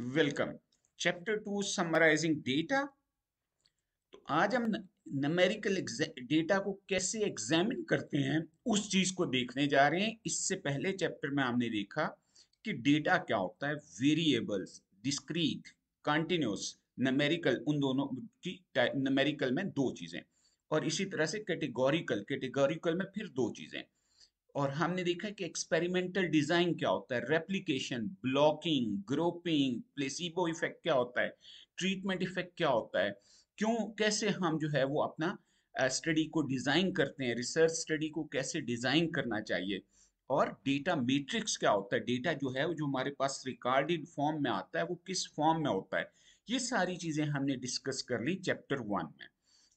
Welcome. Chapter two summarising data तो आज हम नमेरिकल डेटा को कैसे एग्जामिन करते हैं, उस चीज़ को देखने जा रहे हैं। इससे पहले चैप्टर में हमने देखा कि डेटा क्या होता है वेरिएबल्स डिस्क्रीट कंटिन्यूस नमेरिकल उन दोनों की नमेरिकल में दो चीज़ें। और इसी तरह से कैटेगोरिकल कैटेगोरिकल में फिर दो चीज़ें। और हमने देखा कि एक्सपेरिमेंटल डिज़ाइन क्या होता है? Replication blocking grouping placebo effect क्या होता है? ट्रीटमेंट इफ़ेक्ट क्या होता है? क्यों, कैसे हम जो है वो अपना स्टडी को डिज़ाइन करते हैं? रिसर्च स्टडी को कैसे डिज़ाइन करना चाहिए? और डेटा मैट्रिक्स क्या होता है? डेटा जो है जो हमारे पास रिकॉर्डेड फॉर्म में आता है, वो किस फॉर्म में होता है? ये सारी चीज़ें हमने डिस्कस कर ली चैप्टर वन में।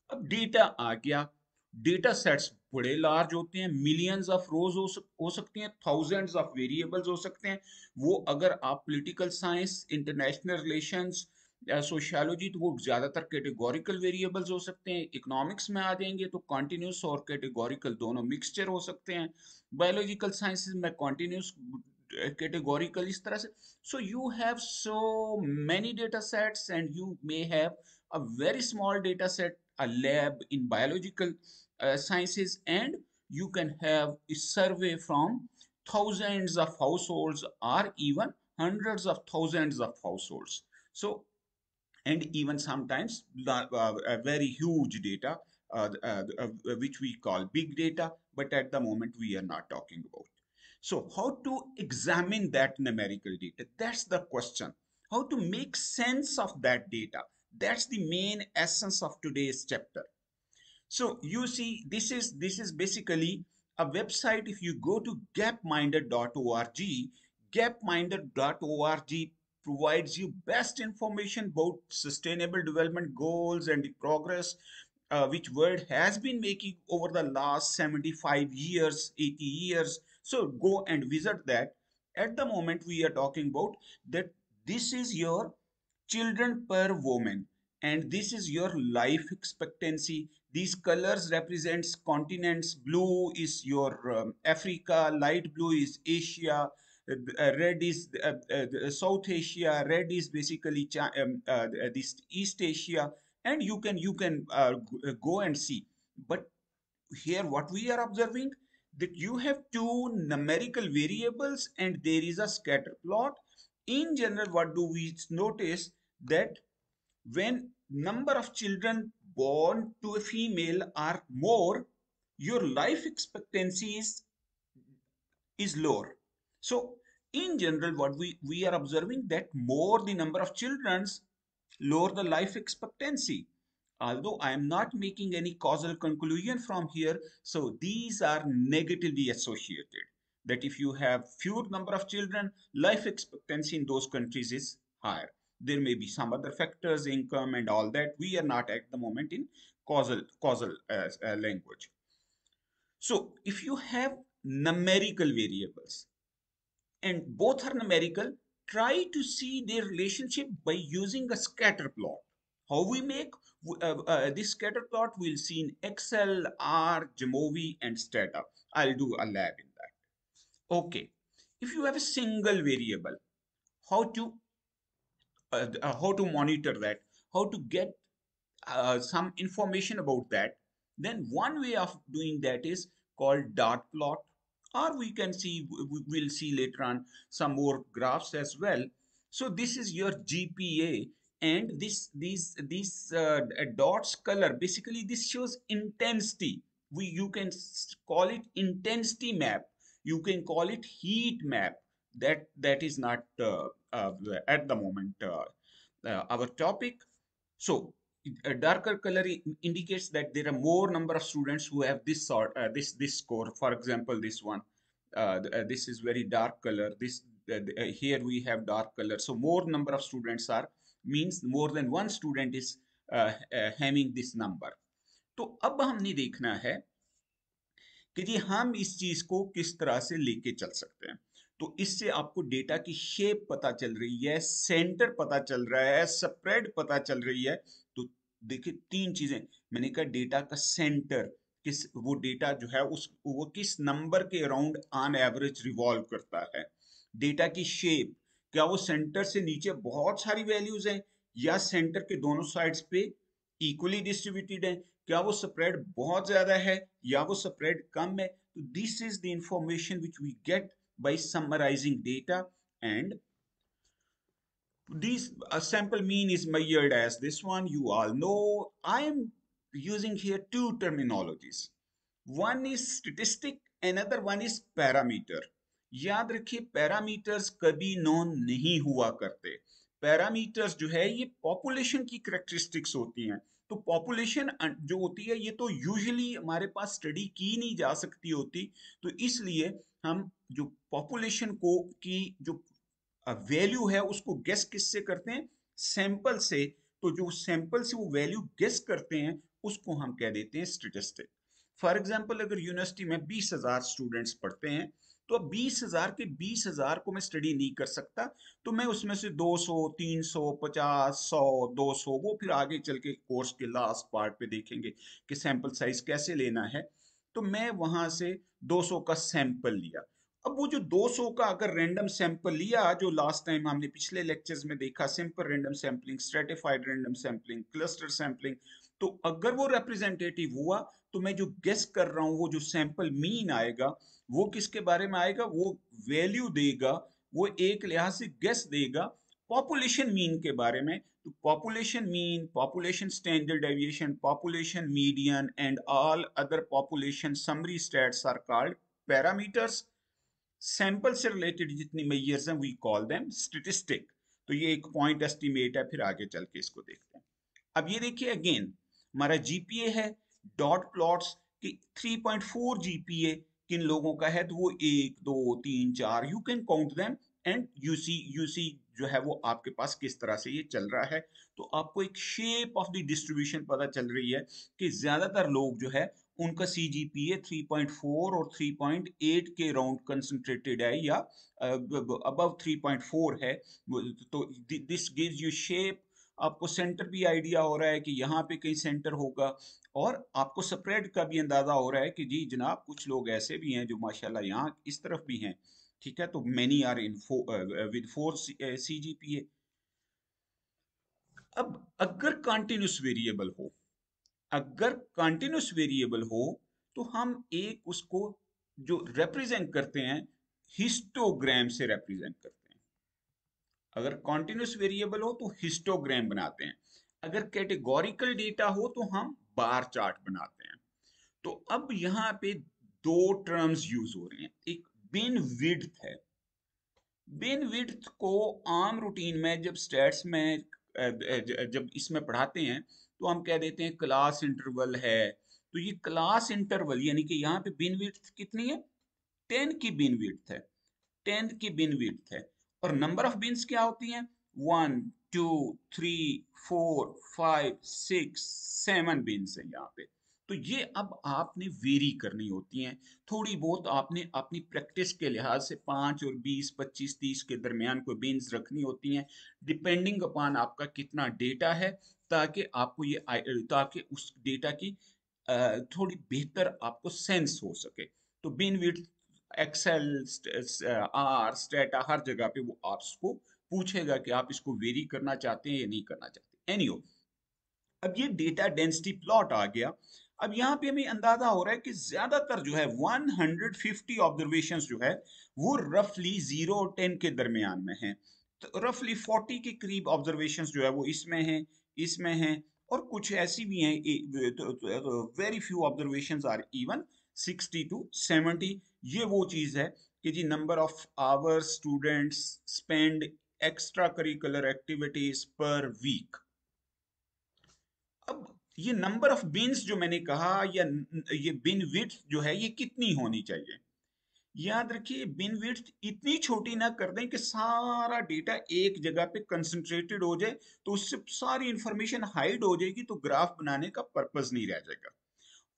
अब डेटा आ गया डेटा सेट्स बड़े लार्ज होते हैं मिलियंस ऑफ़ रोज हो, सक, हो सकती हैं थाउजेंड्स ऑफ़ वेरिएबल्स हो सकते हैं। वो अगर आप political science international relations sociology तो वो ज़्यादातर कैटेगोरिकल वेरिएबल्स हो सकते हैं। इकोनॉमिक्स में आ जाएँगे तो कॉन्टिन्यूस और कैटेगोरिकल दोनों मिक्सचर हो सकते हैं। बायोलॉजिकल साइंसेज में कॉन्टिन्यूस कैटेगोरिकल इस तरह से। So you have so many data sets and you may have a very small data set a lab in biological sciences and you can have a survey from thousands of households or even hundreds of thousands of households. So and even sometimes uh, very huge data uh, uh, uh, which we call big data but at the moment we are not talking about. So how to examine that numerical data? That's the question. How to make sense of that data? That's the main essence of today's chapter so you see this is this is basically a website. If you go to gapminder.org gapminder.org provides you best information about sustainable development goals and the progress uh, which world has been making over the last 75 years 80 years. So go and visit that. At the moment we are talking about that this is your children per woman and this is your life expectancy these colors represents continents. Blue is your um, africa. Light blue is asia. Uh, red is uh, uh, south asia. Red is basically um, uh, this east asia. And you can you can uh, uh, go and see. But here what we are observing that you have two numerical variables and there is a scatter plot. In general what do we notice? That when number of children born to a female are more, your life expectancy is, is lower. So in general, what we, we are observing that more the number of children, lower the life expectancy. Although I am not making any causal conclusion from here, so these are negatively associated. That if you have fewer number of children, life expectancy in those countries is higher there may be some other factors income and all that. We are not at the moment in causal causal uh, uh, language. So if you have numerical variables and both are numerical try to see their relationship by using a scatter plot. How we make uh, uh, this scatter plot we'll see in excel r jamovi and stata i'll do a lab in that. Okay. If you have a single variable how to uh, how to monitor that, how to get uh, some information about that, then one way of doing that is called dot plot or we can see, we'll see later on some more graphs as well. So this is your GPA and this these these uh, dots color basically this shows intensity. We you can call it intensity map. You can call it heat map. That that is not uh, at the moment uh, uh, our topic. So a darker color indicates that there are more number of students who have this sort uh, this this score for example this one uh, uh, this is very dark color this uh, here we have dark color so more number of students are means more than one student is having this number तो अब हमने देखना है कि जी हम इस चीज़ को किस तरह से लेके चल सकते हैं तो इससे आपको डेटा की शेप पता चल रही है सेंटर पता चल रहा है स्प्रेड पता चल रही है। तो देखिए, तीन चीज़ें। मैंने कहा डेटा का सेंटर किस, वो डेटा जो है, उस, वो किस नंबर के अराउंड ऑन एवरेज रिवॉल्व करता है। डेटा की शेप क्या वो सेंटर से नीचे बहुत सारी वैल्यूज़ हैं, या सेंटर के दोनों साइड्स पे इक्वली डिस्ट्रीब्यूटेड है? क्या वो स्प्रेड बहुत ज़्यादा है, या वो स्प्रेड कम है? तो this is the information which we get by summarising data and this sample mean is measured as this one you all know i am using here two terminologies one is statistic another one is parameter याद रखिए parameters कभी non नहीं हुआ करते parameters जो है ये population की करेक्टरिस्टिक्स होती हैं तो पॉपुलेशन जो होती है ये तो यूजुअली हमारे पास स्टडी की नहीं जा सकती होती तो इसलिए हम जो पॉपुलेशन को की जो वैल्यू है उसको गेस किससे करते हैं? सैंपल से। तो जो सैंपल से वो वैल्यू गेस करते हैं, उसको हम कह देते हैं स्टेटिस्टिक फॉर एग्ज़ाम्पल अगर यूनिवर्सिटी में बीस हज़ार स्टूडेंट्स पढ़ते हैं तो अब बीस हज़ार के बीस हज़ार को मैं स्टडी नहीं कर सकता तो मैं उसमें से दो सौ, तीन सौ, पचास, सौ, दो सौ, वो फिर आगे चल के कोर्स के लास्ट पार्ट पे देखेंगे कि सैंपल साइज़ कैसे लेना है। तो मैं वहाँ से 200 का सैंपल लिया। अब वो जो 200 का अगर रैंडम सैंपल लिया, जो लास्ट टाइम हमने पिछले लेक्चर्स में देखा simple random sampling stratified random sampling cluster sampling तो अगर वो रिप्रेजेंटेटिव हुआ तो मैं जो गेस कर रहा हूँ, वो जो सैंपल मीन आएगा, वो किसके बारे में आएगा? वो वैल्यू देगा, वो एक लिहाज से गेस देगा पॉपुलेशन मीन के बारे में तो population mean population standard deviation population median and all other population summary stats are called parameters sample से रिलेटेड जितनी मेजर्स हैं वी कॉल देम स्टेटिस्टिक तो ये एक पॉइंट एस्टिमेट है, फिर आगे चल के इसको देखते हैं। अब ये देखिए अगेन हमारा जीपीए है डॉट प्लॉट्स की 3.4 जीपीए किन लोगों का है तो वो एक, दो, तीन, चार you can count them and you see you see जो है वो आपके पास किस तरह से ये चल रहा है। तो आपको एक शेप ऑफ़ द डिस्ट्रीब्यूशन पता चल रही है कि ज़्यादातर लोग जो है, उनका C G P A three point four और थ्री पॉइंट एट के राउंड कंसंट्रेटेड है या अबव थ्री पॉइंट फोर है। तो दिस गिव्स यू शेप आपको सेंटर भी आइडिया हो रहा है कि यहाँ पे कहीं सेंटर होगा और आपको स्प्रेड का भी अंदाज़ा हो रहा है कि जी जनाब कुछ लोग ऐसे भी हैं जो माशाल्लाह यहाँ इस तरफ़ भी हैं। ठीक है? तो many are in with four C G P A अब अगर कंटिन्यूस वेरिएबल हो, अगर कंटिन्यूस वेरिएबल हो तो हम एक उसको जो रिप्रेजेंट करते हैं हिस्टोग्राम से रिप्रेजेंट करते हैं। अगर कॉन्टिन्यूस वेरिएबल हो तो हिस्टोग्राम बनाते हैं। अगर कैटेगोरिकल डेटा हो तो हम बार चार्ट बनाते हैं। तो अब यहाँ पे दो टर्म्स यूज़ हो रहे हैं। एक बिन विड्थ है। बिन विड्थ को आम रूटीन में जब स्टेट्स में जब इसमें पढ़ाते हैं तो हम कह देते हैं क्लास इंटरवल है। तो ये क्लास इंटरवल यानी कि यहाँ पे बिन विड्थ कितनी है? टेन की बिन विड्थ है। टेन की बिन विड्थ है। और नंबर ऑफ़ बिन्स क्या होती हैं? One two three four five six seven bins हैं यहाँ पे। तो ये अब आपने वेरी करनी होती हैं। थोड़ी बहुत आपने अपनी प्रैक्टिस के लिहाज से पाँच और बीस पच्चीस तीस के दरमियान कोई बिन्स रखनी होती हैं। डिपेंडिंग अपॉन आपका कितना डेटा है ताकि आपको ये ताकि उस डेटा की थोड़ी बेहतर आपको सेंस हो सके। तो bin with excel R Stata हर जगह पे वो आपको पूछेगा कि आप इसको वेरी करना चाहते हैं या नहीं करना चाहते। एनी anyway, अब ये डेटा डेंसिटी प्लॉट आ गया। अब यहाँ पे हमें अंदाज़ा हो रहा है कि ज़्यादातर जो है 150 ऑब्जर्वेशन जो है, वो रफली ज़ीरो और टेन के दरमियान में है। तो रफली 40 के करीब ऑब्जर्वेशन जो है, वो इसमें है इसमें है, और कुछ ऐसी भी हैं very few observation are even 60 to 70 ये वो चीज़ है कि जी number of hour students spend extracurricular activities per week अब ये नंबर ऑफ़ बिन्स जो मैंने कहा या ये बिन विथ जो है, ये कितनी होनी चाहिए? याद रखिए बिन विथ इतनी छोटी ना कर दें कि सारा डेटा एक जगह पे कंसंट्रेटेड हो जाए तो उससे सारी इंफॉर्मेशन हाइड हो जाएगी तो ग्राफ बनाने का पर्पज नहीं रह जाएगा।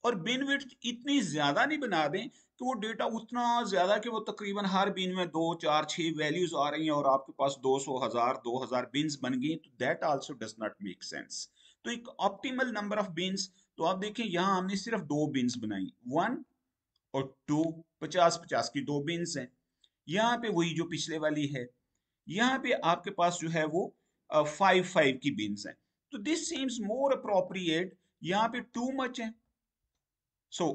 और बिन विथ इतनी ज़्यादा नहीं बना दें तो वो डेटा उतना ज़्यादा कि वो तकरीबन हर बिन में दो, चार, छह वैल्यूज़ आ रही हैं और आपके पास दो सौ, हज़ार, दो हज़ार बिन्स बन गई तो that also does not make sense तो एक ऑप्टिमल नंबर ऑफ़ बिन्स तो आप देखें यहाँ हमने सिर्फ़ दो बिन्स बनाई। वन और टू पचास पचास की दो बिन्स हैं। यहाँ पे वही जो पिछले वाली है, यहाँ पे आपके पास जो है वो फाइव फाइव की बिन्स हैं। तो दिस सीम्स मोर अप्रोप्रिएट यहाँ पे टू मच है। सो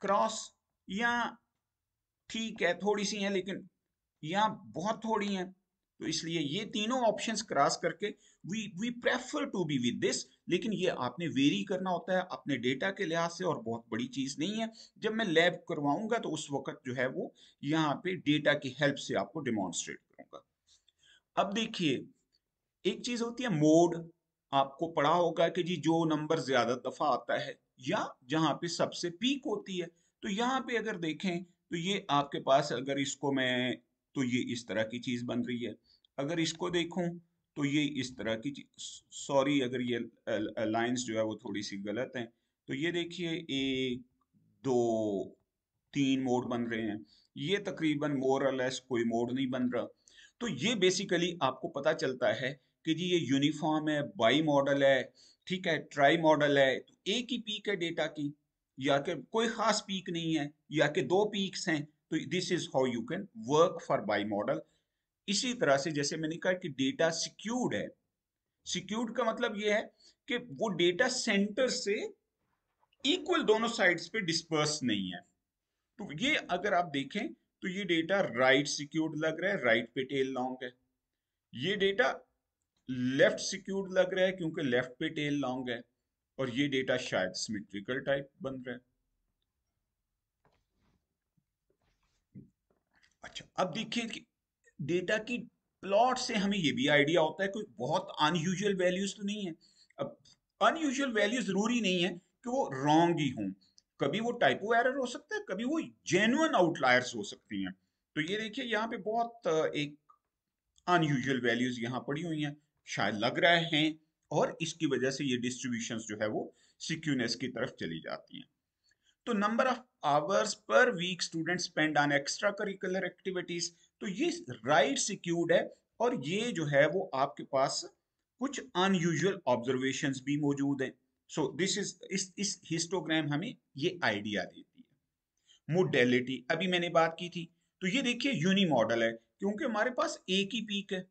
क्रॉस यहाँ ठीक है, थोड़ी सी है, लेकिन यहाँ बहुत थोड़ी हैं। तो इसलिए ये तीनों ऑप्शंस क्रॉस करके we we prefer to be with this लेकिन ये आपने वेरी करना होता है अपने डेटा के लिहाज से और बहुत बड़ी चीज़ नहीं है। जब मैं लैब करवाऊँगा तो उस वक्त जो है वो यहाँ पे डेटा की हेल्प से आपको डिमॉन्स्ट्रेट करूँगा। अब देखिए, एक चीज़ होती है मोड आपको पढ़ा होगा कि जी जो नंबर ज़्यादा दफ़ा आता है या जहाँ पे सबसे पीक होती है तो यहाँ पे अगर देखें तो ये आपके पास अगर इसको मैं तो ये इस तरह की चीज़ बन रही है। अगर इसको देखूँ तो ये इस तरह की सॉरी, अगर ये लाइंस जो है वो थोड़ी सी गलत हैं तो ये देखिए, एक, दो, तीन मोड बन रहे हैं। ये तकरीबन मोर लेस कोई मोड नहीं बन रहा। तो ये बेसिकली आपको पता चलता है कि जी ये यूनिफॉर्म है बाई मॉडल है, ठीक है ट्राई मॉडल है तो एक ही पीक है डेटा की, या कि कोई खास पीक नहीं है, या कि दो पीक्स हैं तो this is how you can work for bimodal इसी तरह से जैसे मैंने कहा कि डेटा सिक्योर्ड है। सिक्योर्ड का मतलब यह है कि वो डेटा सेंटर से इक्वल दोनों साइड्स पे डिस्पर्स नहीं है। तो ये अगर आप देखें तो ये डेटा राइट सिक्योर्ड लग रहा है राइट पे टेल लॉन्ग है। ये डेटा लेफ़्ट सिक्योर्ड लग रहा है क्योंकि लेफ़्ट पे टेल लॉन्ग है और ये डेटा शायद सिमेट्रिकल टाइप बन रहा है। अच्छा अब देखिए कि डेटा की प्लॉट से हमें ये भी आइडिया होता है, कोई बहुत अनयूजुअल वैल्यूज़ तो नहीं है। अब अनयूजुअल वैल्यू ज़रूरी नहीं है कि वो रॉन्ग ही हों। कभी वो टाइपो एरर हो सकता है, कभी वो जेनुअन आउटलायर्स हो सकती हैं। तो ये देखिए, यहाँ पे बहुत एक अनयूजुअल वैल्यूज़ यहाँ पड़ी हुई हैं, शायद लग रहे हैं, और इसकी वजह से ये डिस्ट्रीब्यूशन जो है वो सिक्यूनेस की तरफ़ चली जाती हैं। तो number of hours per week student spend on extracurricular activities तो ये राइट सिक्यूर्ड है और ये जो है वो आपके पास कुछ अनयूजल ऑब्जर्वेशन भी मौजूद हैं। सो दिस इज़ इस इस हिस्टोग्राम हमें ये आइडिया देती है। मोडेलिटी अभी मैंने बात की थी। तो ये देखिए यूनि मॉडल है, क्योंकि हमारे पास एक ही पीक है।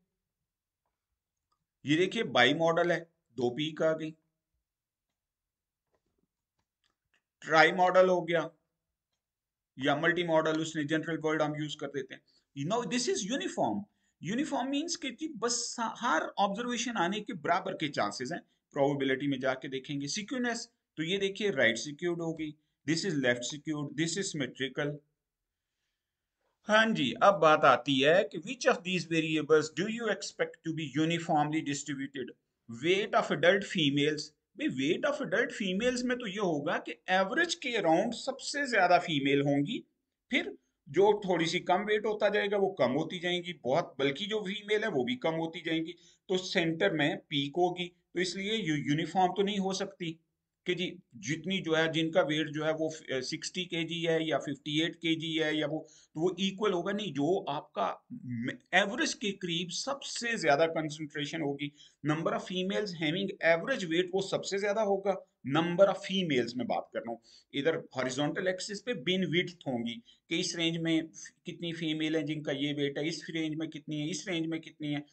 ये देखिए बाई मॉडल है, दो पीक आ गई। ट्राई मॉडल हो गया। या मल्टी मॉडल उसने जनरल वर्ड हम यूज़ कर देते हैं। Know, this is uniform. Uniform means कि बस हर ऑब्जर्वेशन आने के बराबर के चांसेस हैं। प्रोबेबिलिटी में जाके देखेंगे। सिक्योरनेस तो ये देखिए राइट सिक्योर्ड होगी this is left skewed this is symmetrical हाँ जी, अब बात आती है कि which of these variables do you expect to be uniformly distributed weight of adult females भाई वेट ऑफ़ अडल्ट फीमेल्स में तो ये होगा कि एवरेज के अराउंड सबसे ज़्यादा फीमेल होंगी। फिर जो थोड़ी सी कम वेट होता जाएगा, वो कम होती जाएँगी। बहुत, बल्कि जो फीमेल है, वो भी कम होती जाएँगी। तो सेंटर में पीक होगी। तो इसलिए यूनिफॉर्म तो नहीं हो सकती कि जी, जितनी जो है, जिनका वेट जो है, वो सिक्सटी के जी है या फिफ्टी एट के जी है या वो तो वो इक्वल होगा नहीं। जो आपका एवरेज के करीब सबसे ज़्यादा कंसंट्रेशन होगी। Number of females having average weight वो सबसे ज़्यादा होगा। नंबर ऑफ़ फीमेल्स में बात कर रहा हूँ। इधर हॉरिजॉन्टल एक्सिस पे बिन विथ होंगी कि इस रेंज में कितनी फीमेल है, जिनका ये वेट है इस रेंज में कितनी है, इस रेंज में कितनी है।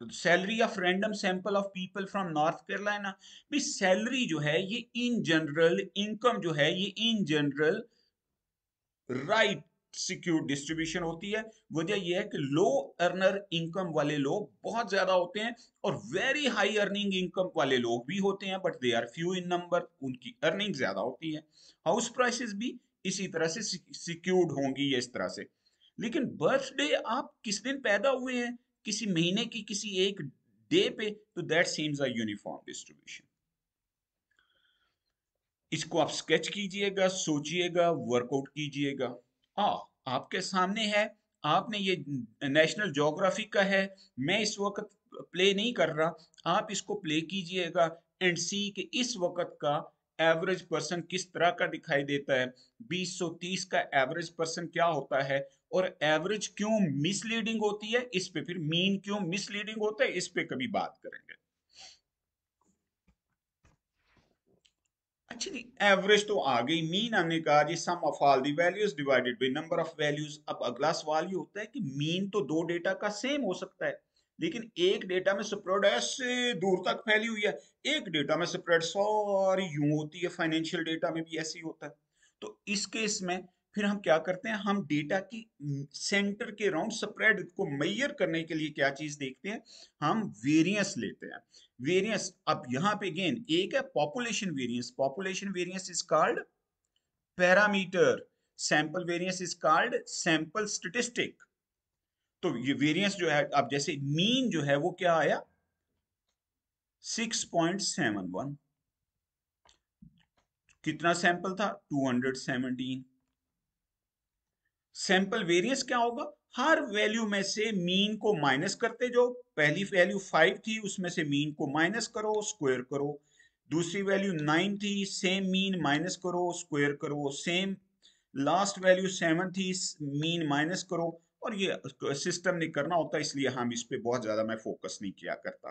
Salary of random sample of people from North Carolina भी सैलरी जो है, ये इन जनरल इनकम जो है, ये in general right skewed distribution होती है। वजह यह है कि लो अर्नर इनकम वाले लोग बहुत ज़्यादा होते हैं और वेरी हाई अर्निंग इनकम वाले लोग भी होते हैं but they are few in number उनकी अर्निंग ज़्यादा होती है। हाउस प्राइसेस भी इसी तरह से सिक्योर्ड होंगी इस तरह से। लेकिन बर्थडे आप किस दिन पैदा हुए हैं? किसी महीने की, किसी एक डे पे तो that seems a uniform distribution इसको आप स्केच कीजिएगा, सोचिएगा वर्कआउट कीजिएगा। आ, आपके सामने है। आपने ये नेशनल ज्योग्राफी का है। मैं इस वक्त प्ले नहीं कर रहा। आप इसको प्ले कीजिएगा एंड सी कि इस वक्त का एवरेज पर्सन किस तरह का दिखाई देता है। 2030 का एवरेज पर्सन क्या होता है? और एवरेज क्यों मिसलीडिंग होती है? इस पे फिर मीन क्यों मिसलीडिंग होता है? इस पे कभी बात करेंगे। अच्छा एवरेज तो आ गई मीन हमने कहा जी sum of all the values divided by number of values अब अगला सवाल ये होता है कि मीन तो दो डेटा का सेम हो सकता है, लेकिन एक डेटा में स्प्रेड ऐसे दूर तक फैली हुई है। एक डेटा में स्प्रेड सारी यूँ होती है फाइनेंशियल डेटा में भी ऐसे ही होता है। तो इस केस में फिर हम क्या करते हैं? हम डेटा की सेंटर के राउंड स्प्रेड को मैयर करने के लिए क्या चीज़ देखते हैं? हम वेरियंस लेते हैं। वेरियंस अब यहाँ पे गेन एक है population variance population variance is called parameter sample variance is called sample statistic तो ये वेरियंस जो है, अब जैसे मीन जो है, वो क्या आया? 6.71 कितना सैंपल था? 217 सैंपल वेरियंस क्या होगा? हर वैल्यू में से मीन को माइनस करते जो पहली वैल्यू फाइव थी, उसमें से मीन को माइनस करो स्क्वायर करो। दूसरी वैल्यू नाइन थी सेम मीन माइनस करो स्क्वायर करो सेम लास्ट वैल्यू सेवन थी मीन माइनस करो। और ये सिस्टम ने करना होता, इसलिए हम इस पे बहुत ज़्यादा मैं फोकस नहीं किया करता।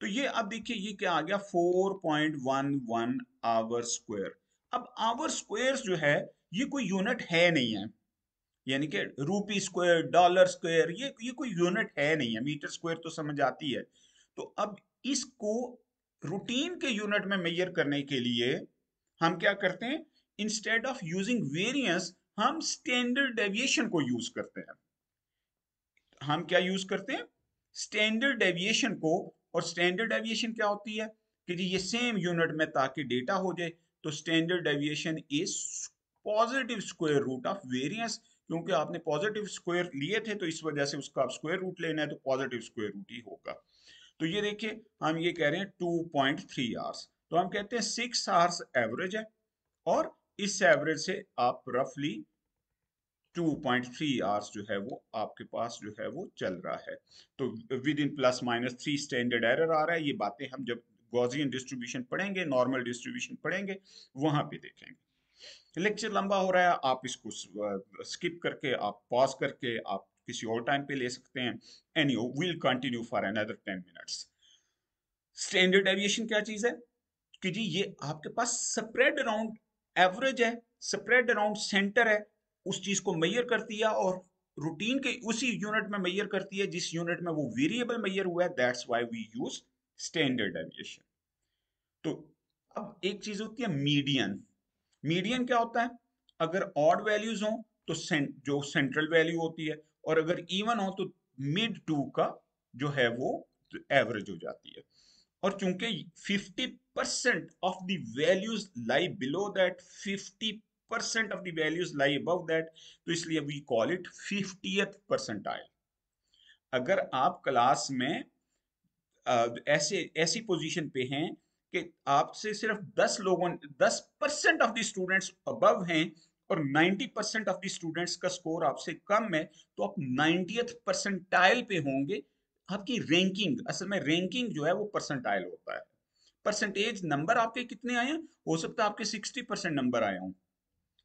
तो ये अब देखिए, ये क्या आ गया? 4.11 आवर स्क्वायर अब आवर स्क्वायर जो है, ये कोई यूनिट है नहीं है। यानी कि रूपी स्क्वायर, डॉलर स्क्वायर, ये ये कोई यूनिट है नहीं है, मीटर स्क्वायर तो समझ आती है। तो अब इसको रूटीन के यूनिट में मेजर करने के लिए हम क्या करते हैं? इंस्टेड ऑफ़ यूजिंग वेरियंस हम स्टैंडर्ड डेविएशन को यूज़ करते हैं। हम क्या यूज़ करते हैं? स्टैंडर्ड डेविएशन को, और स्टैंडर्ड डेविएशन क्या होती है? कि जी ये सेम यूनिट में ताकि डेटा हो जाए तो standard deviation is positive square root of variance क्योंकि आपने पॉजिटिव स्क्वायर लिए थे तो इस वजह से उसका आप स्क्वायर रूट लेना है तो पॉजिटिव स्क्वायर रूट ही होगा। तो ये देखिए, हम ये कह रहे हैं 2.3 आवर्स तो हम कहते हैं सिक्स आवर्स एवरेज है, और इस एवरेज से आप रफली 2.3 आवर्स जो है वो आपके पास जो है वो चल रहा है। तो within plus minus three standard error आ रहा है, ये बातें हम जब गॉजियन डिस्ट्रीब्यूशन पढ़ेंगे नॉर्मल डिस्ट्रीब्यूशन पढ़ेंगे, वहाँ पे देखेंगे। लेक्चर लंबा हो रहा है, आप इसको स्किप करके, आप पॉज करके, आप किसी और टाइम पे ले सकते हैं। Any will continue for another ten minutes standard deviation क्या चीज़ है? कि जी, ये आपके पास स्प्रेड अराउंड एवरेज है स्प्रेड अराउंड सेंटर है, उस चीज़ को मैयर करती है और रूटीन के उसी यूनिट में मैयर करती है, जिस यूनिट में वो वेरिएबल मैयर हुआ है that's why we use standard deviation तो अब एक चीज़ होती है मीडियन मीडियन क्या होता है? अगर ऑड वैल्यूज़ हो तो सें, जो सेंट्रल वैल्यू होती है और अगर इवन हो तो मिड टू का जो है वो एवरेज हो जाती है। और चूँकि 50 percent of the values lie below that 50 percent of the values lie above that तो इसलिए we call it fiftieth percentile अगर आप क्लास में आ, ऐसे ऐसी पोजीशन पे हैं कि आपसे सिर्फ़ 10 लोगों 10 percent of the students above हैं और 90 परसेंट ऑफ़ द स्टूडेंट्स का स्कोर आपसे कम है तो आप नाइन्टियथ परसेंटाइल पे होंगे। आपकी रैंकिंग असल में रैंकिंग जो है वो परसेंटाइल होता है। परसेंटेज नंबर आपके कितने आए हो? सकता है आपके सिक्सटी परसेंट नंबर आए हों।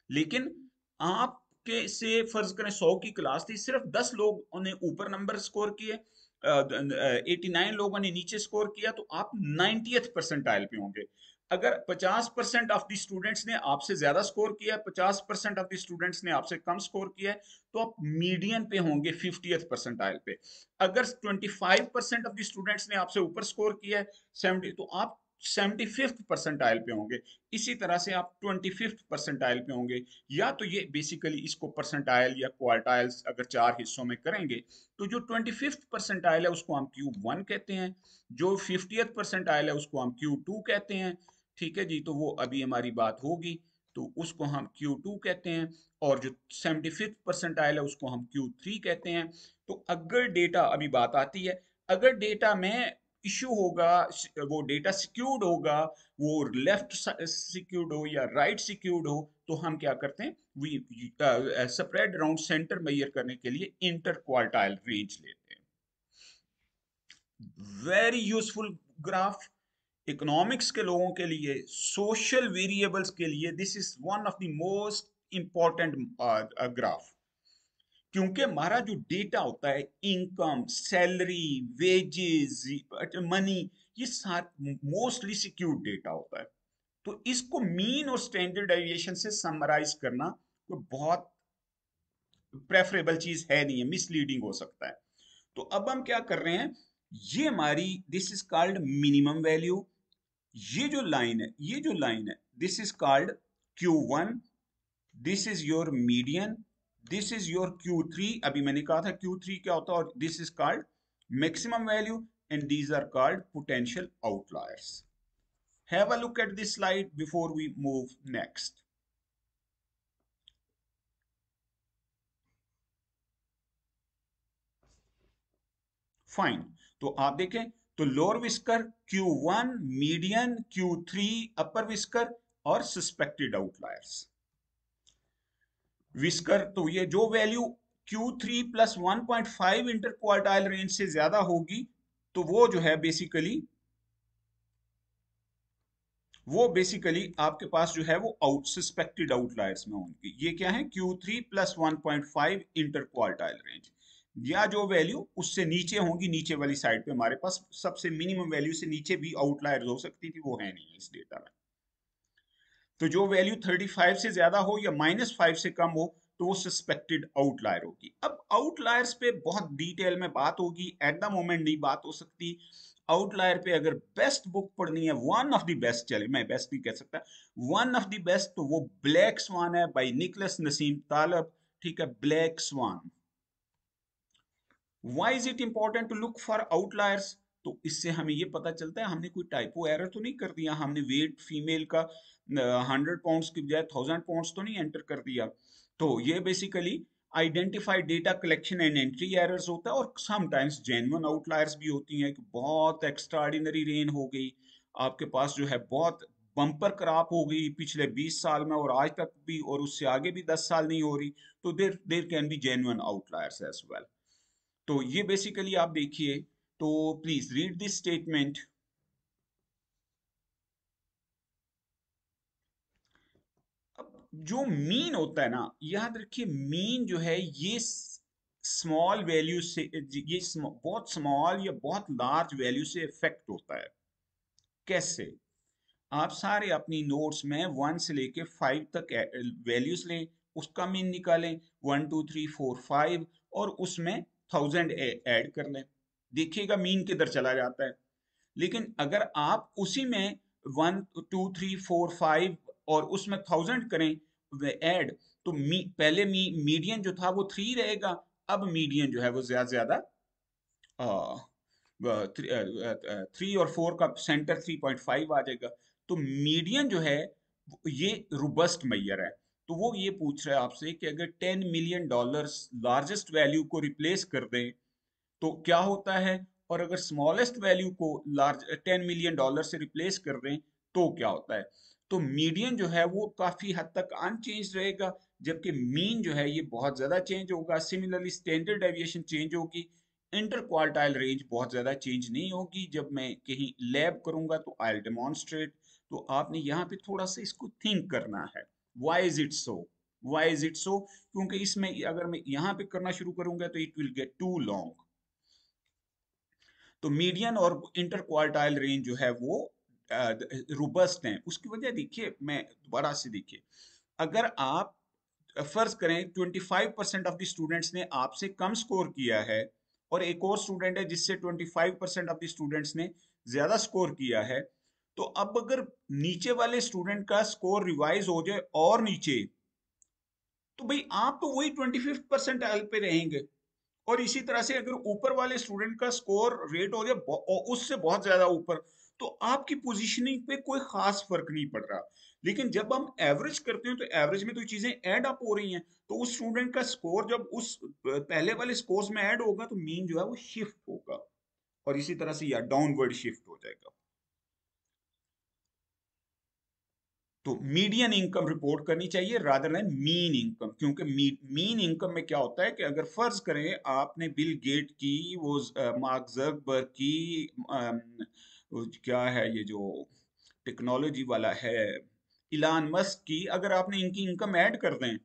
लेकिन आपके से, फ़र्ज़ करें, सौ की क्लास थी, सिर्फ़ दस लोगों ने ऊपर नंबर स्कोर किए। एटी नाइन लोगों ने नीचे स्कोर किया तो आप नाइन्टियथ परसेंटाइल पे होंगे। अगर 50 परसेंट ऑफ़ द स्टूडेंट्स ने आपसे ज़्यादा स्कोर किया है 50 परसेंट ऑफ़ द स्टूडेंट्स ने आपसे कम स्कोर किया है तो आप मीडियन पे होंगे फिफ्टियथ परसेंटाइल पे। अगर 25 परसेंट ऑफ़ द स्टूडेंट्स ने आपसे ऊपर स्कोर किया है 70 तो आप सेवेंटी फिफ्थ परसेंटाइल पे होंगे। इसी तरह से आप ट्वेंटी फिफ्थ परसेंटाइल पे होंगे। या तो ये बेसिकली इसको परसेंटाइल या क्वार्टाइल्स अगर चार हिस्सों में करेंगे तो जो ट्वेंटी फिफ्थ परसेंटाइल है उसको हम क्यू वन कहते हैं। जो फिफ्टियथ परसेंटाइल है उसको हम क्यू टू कहते हैं। ठीक है जी? तो वो अभी हमारी बात होगी। तो उसको हम Q2 कहते हैं और जो सेवेंटी फिफ्थ परसेंटाइल है उसको हम Q3 कहते हैं। तो अगर डेटा अभी बात आती है, अगर डेटा में इश्यू होगा, वो डेटा सिक्योर्ड होगा, वो लेफ़्ट सिक्योर्ड हो या राइट सिक्योर्ड हो तो हम क्या करते हैं? We spread around centre Maihar करने के लिए इंटर क्वार्टाइल रेंज लेते हैं। वेरी यूजफुल ग्राफ इकोनॉमिक्स के लोगों के लिए सोशल वेरिएबल्स के लिए this is one of the most important graph क्योंकि हमारा जो डेटा होता है इनकम सैलरी वेजेस मनी ये मोस्टली सिक्योर्ड डेटा होता है। तो इसको मीन और स्टैंडर्ड एविएशन से समराइज करना कोई बहुत प्रेफरेबल चीज़ है नहीं है मिसलीडिंग हो सकता है। तो अब हम क्या कर रहे हैं, ये हमारी this is called minimum value ये जो लाइन है, ये जो लाइन है this is called Q1 this is your median this is your Q3 अभी मैंने कहा था Q3 क्या होता है और this is called maximum value and these are called potential outliers have a look at this slide before we move next fine तो आप देखें तो lower whisker Q1 median Q3 upper whisker और सस्पेक्टेड आउटलायर्स विस्कर तो ये जो value Q3 three plus 1.5 inter quartile range से ज़्यादा होगी तो वो जो है बेसिकली वो बेसिकली आपके पास जो है वो आउट सस्पेक्टेड आउटलायर्स में होंगी। ये क्या है? Q3 three plus 1.5 inter quartile range या जो वैल्यू उससे नीचे होंगी, नीचे वाली साइड पे हमारे पास सबसे मिनिमम वैल्यू से नीचे भी आउटलायर हो सकती थी, वो है नहीं इस डेटा में। तो जो वैल्यू 35 से ज़्यादा हो या माइनस फाइव से कम हो तो वो सस्पेक्टेड आउटलायर होगी। अब आउटलायर्स पे बहुत डिटेल में बात होगी। एट द मोमेंट नहीं बात हो सकती। आउटलायर पे अगर बेस्ट बुक पढ़नी है वन ऑफ़ द बेस्ट चले मैं बेस्ट नहीं कह सकता वन ऑफ़ द बेस्ट तो वो ब्लैक स्वान है बाई निकलस नसीम तालब ठीक है black swan why is it important to look for outliers तो इससे हमें ये पता चलता है, हमने कोई टाइपो एरर तो नहीं कर दिया, हमने वेट फीमेल का हंड्रेड पाउंड्स की बजाय थाउज़ेंड पाउंड्स तो नहीं एंटर कर दिया। तो ये basically identify data collection and entry errors होता है और समटाइम्स जेनवन आउटलायर्स भी होती हैं कि बहुत एक्स्ट्राऑर्डिनरी रेन हो गई, आपके पास जो है बहुत बम्पर क्रॉप हो गई पिछले 20 साल में और आज तक भी और उससे आगे भी 10 साल नहीं हो रही तो there there can be genuine outliers as well तो ये बेसिकली आप देखिए तो प्लीज़ रीड दिस स्टेटमेंट जो मीन होता है ना, याद रखिए मीन जो है, ये स्मॉल वैल्यू से, ये बहुत स्मॉल या बहुत लार्ज वैल्यू से इफ़ेक्ट होता है। कैसे? आप सारे अपनी नोट्स में वन से लेके फाइव तक वैल्यूज़ लें, उसका मीन निकालें one two three four five और उसमें थाउज़ेंड ऐड कर लें। देखिएगा मीन किधर चला जाता है। लेकिन अगर आप उसी में one two three four five और उसमें थाउज़ेंड करें ऐड तो मी, पहले मी, मीडियन जो था वो थ्री रहेगा अब मीडियन जो है वो ज़्यादा ज़्यादा थ्री और फोर का सेंटर थ्री पॉइंट फाइव आ जाएगा। तो मीडियन जो है ये रोबस्ट मैयर है। तो वो ये पूछ रहा है आपसे कि अगर ten million dollars largest value को रिप्लेस कर दें तो क्या होता है? और अगर स्मॉलेस्ट वैल्यू को लार्ज टेन मिलियन डॉलर से रिप्लेस कर दें तो क्या होता है? तो मीडियन जो है वो काफ़ी हद तक अनचेंज रहेगा, जबकि मीन जो है ये बहुत ज़्यादा चेंज होगा। सिमिलरली स्टैंडर्ड एविएशन चेंज होगी। इंटर क्वार्टाइल रेंज बहुत ज़्यादा चेंज नहीं होगी। जब मैं कहीं लैब करूँगा तो आई डेमोन्स्ट्रेट तो आपने यहाँ पे थोड़ा सा इसको थिंक करना है। Why is it so why is it so क्योंकि इसमें अगर मैं यहाँ पे करना शुरू करूँगा तो it will get too long तो मीडियन और इंटर क्वार्टाइल रेंज जो है वो रोबस्ट हैं। उसकी वजह देखिए, मैं दोबारा से देखिए, अगर आप फ़र्ज़ करें 25 परसेंट ऑफ़ द स्टूडेंट्स ने आपसे कम स्कोर किया है और एक और स्टूडेंट है जिससे 25 परसेंट ऑफ़ द स्टूडेंट्स ने ज़्यादा स्कोर किया है तो अब अगर नीचे वाले स्टूडेंट का स्कोर रिवाइज हो जाए और नीचे तो भाई आप तो वही ट्वेंटी फिफ्थ परसेंट पे रहेंगे। और इसी तरह से अगर ऊपर वाले स्टूडेंट का स्कोर रेट हो जाए उससे बहुत ज़्यादा ऊपर तो आपकी पोजीशनिंग पे कोई खास फ़र्क नहीं पड़ रहा। लेकिन जब हम एवरेज करते हैं तो एवरेज में तो चीज़ें ऐड अप हो रही हैं। तो उस स्टूडेंट का स्कोर जब उस पहले वाले स्कोर्स में ऐड होगा तो मीन जो है वो शिफ्ट होगा। और इसी तरह से या डाउनवर्ड शिफ्ट हो जाएगा। तो मीडियन इनकम रिपोर्ट करनी चाहिए रादर देन मीन इनकम क्योंकि मीन इनकम में क्या होता है कि अगर फ़र्ज़ करें, आपने बिल गेट की, वो मार्क जर्कबर्ग की क्या है ये जो टेक्नोलॉजी वाला है? इलान मस्क की अगर आपने इनकी इनकम ऐड कर दें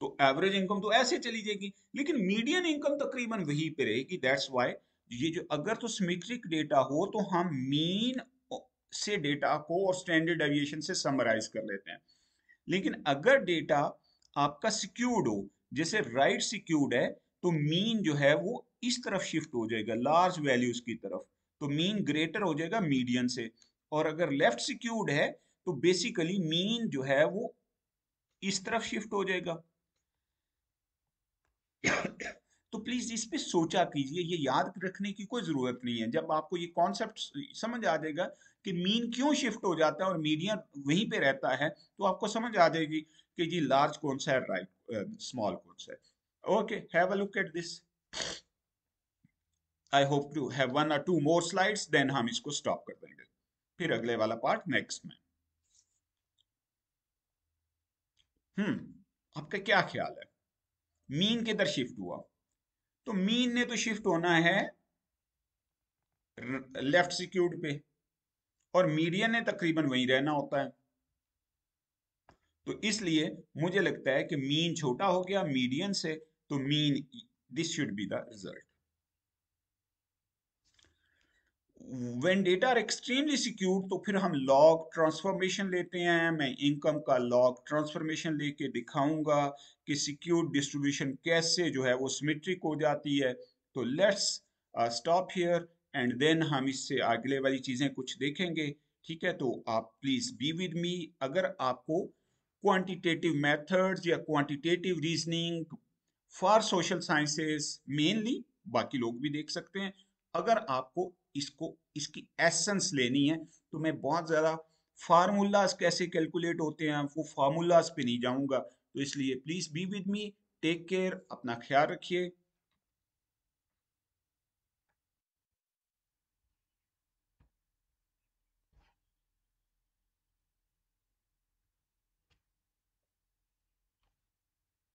तो एवरेज इनकम तो ऐसे चली जाएगी। लेकिन मीडियन इनकम तकरीबन वही पे रहेगी दैट्स वाई ये जो अगर तो सिमेट्रिक डेटा हो तो हम मीन से डेटा को और स्टैंडर्ड एविएशन से समराइज कर लेते हैं। लेकिन अगर डेटा आपका सिक्यूर्ड हो, जैसे राइट सिक्यूर्ड है तो मीन जो है वो इस तरफ़ शिफ्ट हो जाएगा लार्ज वैल्यूज़ की तरफ़। तो मीन ग्रेटर हो जाएगा मीडियन से। और अगर लेफ़्ट सिक्यूर्ड है तो बेसिकली मीन जो है वो इस तरफ़ शिफ्ट हो जाएगा। तो प्लीज़ इस पे सोचा कीजिए, ये याद रखने की कोई ज़रूरत नहीं है। जब आपको ये कॉन्सेप्ट समझ आ जाएगा कि मीन क्यों शिफ्ट हो जाता है और मीडियन वहीं पे रहता है तो आपको समझ आ जाएगी कि जी लार्ज कौन सा है राइट स्मॉल कौन सा है। Okay have a look at this I hope to have one और टू मोर स्लाइड्स देन हम इसको स्टॉप कर देंगे। फिर अगले वाला पार्ट नेक्स्ट में। हम्म आपका क्या ख्याल है? मीन किधर शिफ्ट हुआ? तो मीन ने तो शिफ्ट होना है लेफ़्ट सिक्यूड पे, और मीडियन ने तकरीबन वहीं रहना होता है। तो इसलिए मुझे लगता है कि मीन छोटा हो गया मीडियन से तो mean this should be the result when data are extremely secured तो फिर हम log ट्रांसफॉर्मेशन लेते हैं। मैं इनकम का log ट्रांसफॉर्मेशन लेके दिखाऊँगा कि सिक्योर डिस्ट्रीब्यूशन कैसे जो है वो सिमेट्रिक हो जाती है। तो let's stop here and then हम इससे अगले वाली चीज़ें कुछ देखेंगे। ठीक है? तो आप प्लीज़ बी विद मी अगर आपको क्वांटिटेटिव मेथड्स या quantitative reasoning for social sciences mainly बाकी लोग भी देख सकते हैं। अगर आपको इसको, इसकी एसेंस लेनी है तो मैं बहुत ज़्यादा फार्मूलाज कैसे कैलकुलेट होते हैं, वो फार्मूलाज पे नहीं जाऊँगा। तो इसलिए please be with me take care अपना ख्याल रखिए।